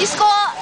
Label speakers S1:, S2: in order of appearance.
S1: Isko!